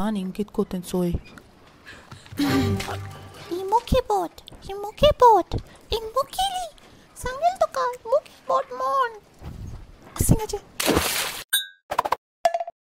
Aningit soy. Imukibot, imukibot, imukili. Sangil to ka, mukibot mon. Asing aja.